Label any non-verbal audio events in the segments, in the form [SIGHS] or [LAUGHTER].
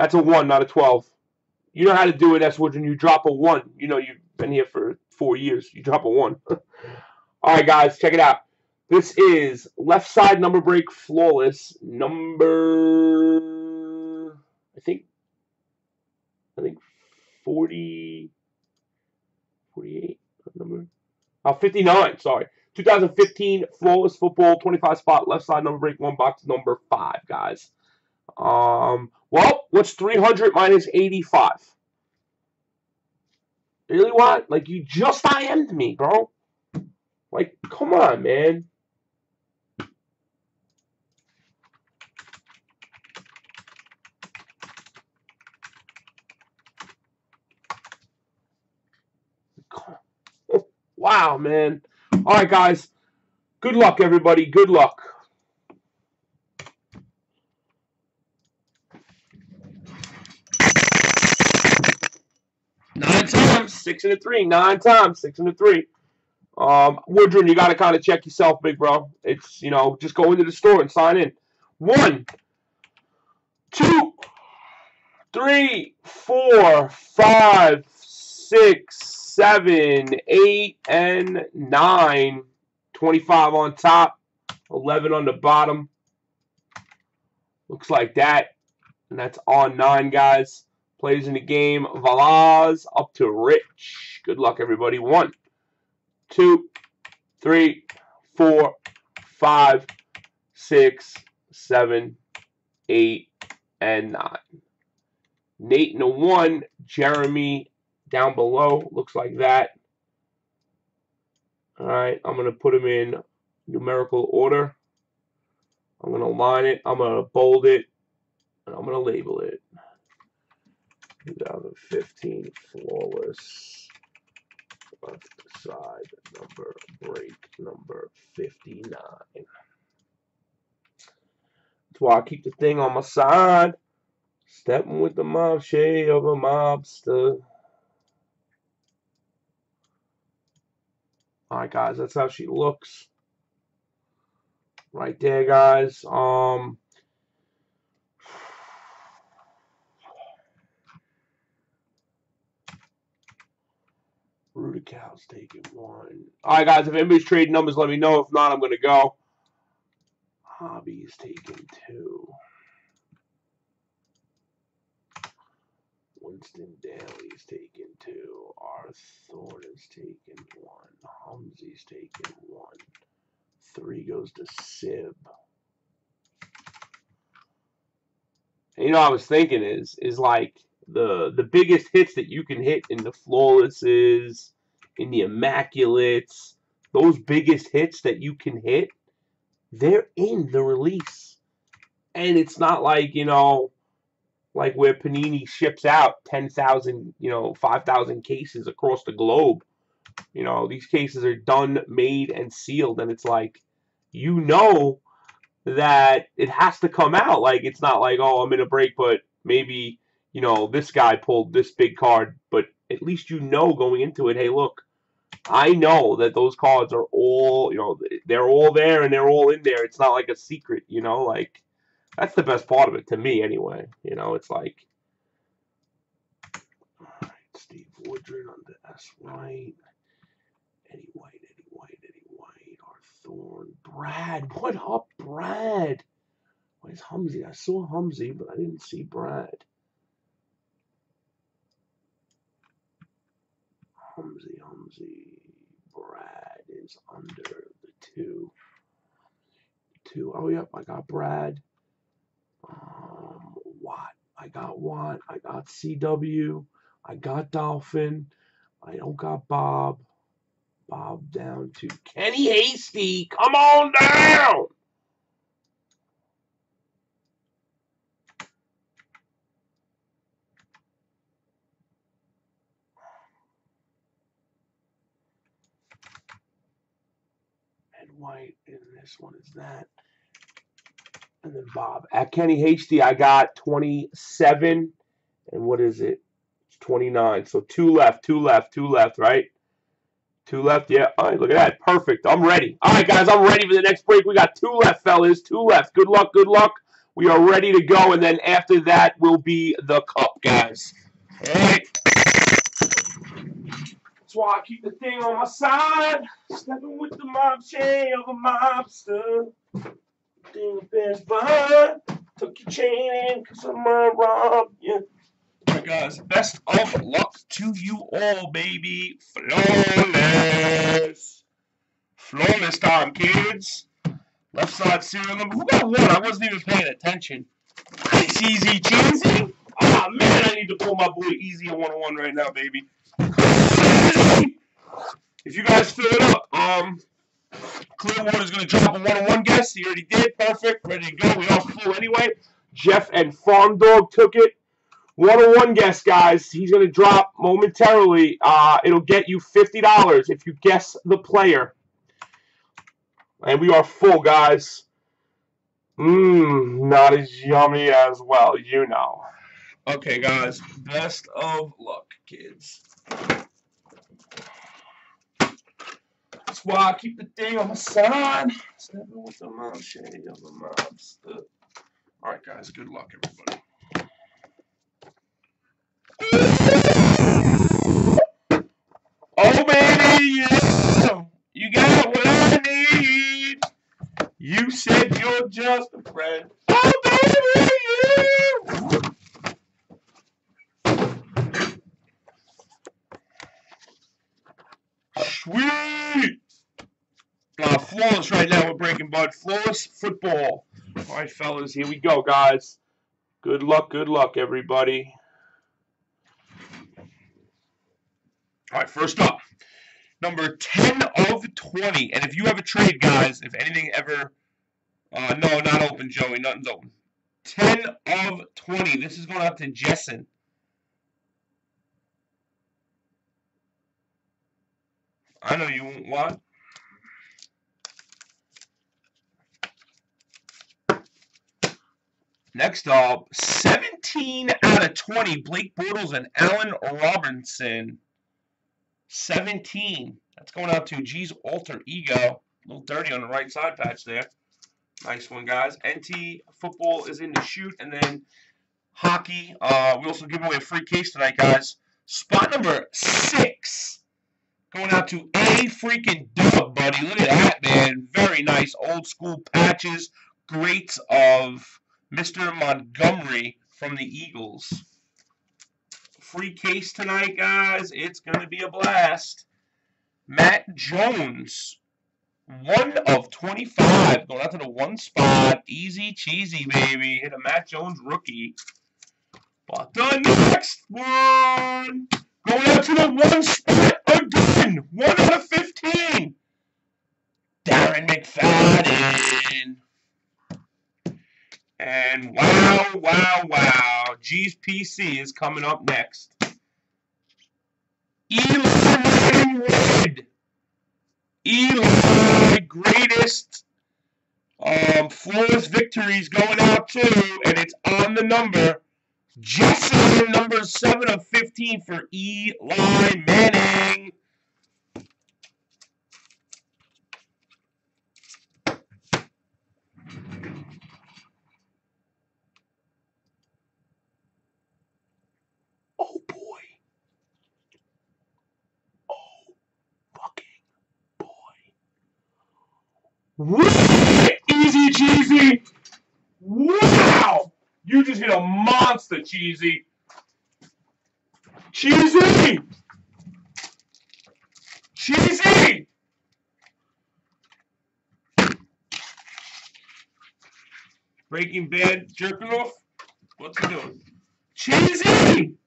That's a 1, not a 12. You know how to do it, S. Wood, when you drop a 1. You know you've been here for four years. You drop a 1. [LAUGHS] All right, guys, check it out. This is left side number break flawless number I think I think 40 48 number uh, 59, sorry. 2015 flawless football 25 spot left side number break one box number 5, guys. Um well, what's 300 minus 85? Really what? Like you just IM'd me, bro. Like, come on, man. Oh, wow, man. All right, guys. Good luck, everybody. Good luck. Nine times, six and a three. Nine times, six and a three. Um, Woodrum, you got to kind of check yourself, big bro. It's, you know, just go into the store and sign in. One, two, three, four, five, six, seven, eight, and nine. 25 on top, 11 on the bottom. Looks like that. And that's on nine, guys. Plays in the game. Valaz up to Rich. Good luck, everybody. One, two, three, four, five, six, seven, eight, and nine. Nate in a one. Jeremy down below. Looks like that. All right, I'm going to put them in numerical order. I'm going to line it. I'm going to bold it. And I'm going to label it. 2015 Flawless left side number break number 59. That's why I keep the thing on my side. Stepping with the mob shade of a mobster. Alright guys, that's how she looks. Right there guys. Um Rudical's taking one. Alright guys, if anybody's trading numbers, let me know. If not, I'm gonna go. Hobby's taking two. Winston Daly's taking two. Arthorn is taking one. Humsey's taking one. Three goes to Sib. And, you know, what I was thinking is is like the the biggest hits that you can hit in the flawlesses, in the immaculates, those biggest hits that you can hit, they're in the release. And it's not like, you know, like where Panini ships out 10,000, you know, 5,000 cases across the globe. You know, these cases are done, made, and sealed, and it's like, you know that it has to come out. Like, it's not like, oh, I'm in a break, but maybe, you know, this guy pulled this big card, but at least you know going into it, hey, look, I know that those cards are all, you know, they're all there and they're all in there. It's not like a secret, you know, like that's the best part of it to me, anyway. You know, it's like Steve Woodring on the S White, Eddie White, Eddie White, Eddie White, Arthorn, Brad. What up, Brad? Where's Humsey? I saw Humsey, but I didn't see Brad. Humsey, Humsey. Brad is under the two. Two. Oh, yep, I got Brad. Um, Watt. I got Watt. I got CW. I got Dolphin. I don't got Bob. Bob down to Kenny Hasty. Come on down. White, and this one is that. And then Bob. At Kenny HD, I got 27. And what is it? It's 29. So two left, two left, two left, right? Two left. Yeah. All right, look at that. Perfect. I'm ready. All right, guys, I'm ready for the next break. We got two left, fellas. Two left. Good luck, good luck. We are ready to go, and then after that will be the cup, guys. Right. That's why I keep the thing on my side. Stepping with the mob chain of a mobster. The best, but took your chain in because I'm gonna rob you. Alright, guys. Best of luck to you all, baby. Flawless. Flawless time, kids. Left side serial number. Who got one? I wasn't even paying attention. It's easy cheesy. Oh man, I need to pull my boy easy on 101 right now, baby. If you guys fill it up, um, Clearwater's going to drop a one-on-one guess. He already did. Perfect. Ready to go. We all full anyway. Jeff and Farm Dog took it. One-on-one guess, guys. He's going to drop momentarily. Uh, it'll get you $50 if you guess the player. And we are full, guys. Mmm, not as yummy as well, you know. Okay, guys. Best of luck, kids. That's why I keep the thing on my side. Stepping with the mom shade of the mobster. Alright, guys. Good luck, everybody. Oh, baby, yeah. You got what I need. You said you're just a friend. Oh, baby, yeah. Sweet. Uh, flawless right now. We're breaking bud. Flawless football. All right, fellas. Here we go, guys. Good luck. Good luck, everybody. All right, first up, number 10 of 20. And if you have a trade, guys, if anything ever, uh, no, not open, Joey, nothing's open. 10 of 20. This is going out to Jessen. I know you want? Next up, 17 out of 20, Blake Bortles and Allen Robinson. 17. That's going out to G's alter ego. A little dirty on the right side patch there. Nice one, guys. NT football is in the shoot, and then hockey. Uh, we also give away a free case tonight, guys. Spot number six. Going out to A freaking dub, buddy. Look at that, man. Very nice old school patches. Greats of Mr. Montgomery from the Eagles. Free case tonight, guys. It's going to be a blast. Matt Jones. One of 25. Going out to the one spot. Easy cheesy, baby. Hit a Matt Jones rookie. But the next one. Going out to the one spot again. One out of 15. And wow, wow, wow. G's PC is coming up next. Eli Red. Eli, greatest um, flawless victories going out too, and it's on the number. Jesse, number 7 of 15 for Eli Manning. Oh boy. Oh fucking boy. Easy cheesy. Wow. You just hit a monster, Cheesy. Cheesy! Cheesy! Breaking Bad jerking off? What's he doing? Cheesy!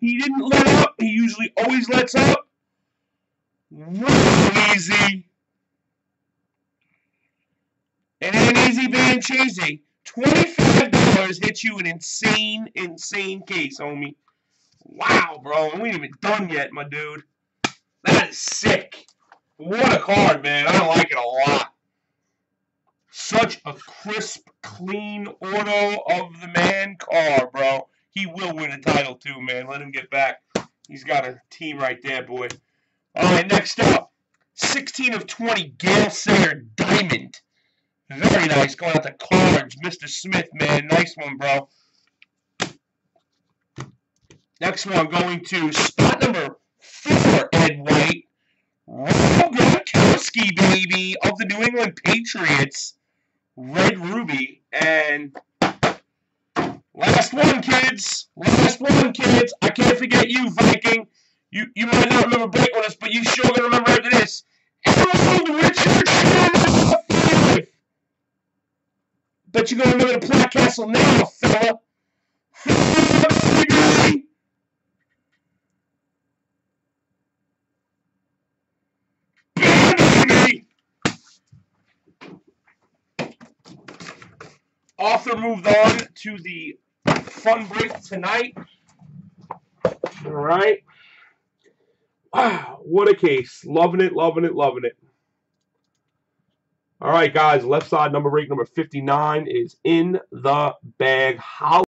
He didn't let up. He usually always lets up. Real easy. And then easy being cheesy. $25 hits you an insane, insane case, homie. Wow, bro. We ain't even done yet, my dude. That is sick. What a card, man. I like it a lot. Such a crisp, clean auto of the man car, bro. He will win a title too, man. Let him get back. He's got a team right there, boy. All right, next up, 16 of 20, Gale Sayers Diamond. Very nice. Going out to cards, Mr. Smith, man. Nice one, bro. Next one, going to spot number four, Ed White. Rob Gronkowski, baby, of the New England Patriots. Red Ruby. And last one, kids. Last one, kids. I can't forget you, Viking. You you might not remember break on this, but you sure gonna remember after this. Harold Richard. Bet you're gonna remember the Plaque Castle now, fella. [LAUGHS] Arthur moved on to the fun break tonight. All right. Wow, [SIGHS] what a case. Loving it, loving it, loving it. All right, guys, left side number break number 59 is in the bag. How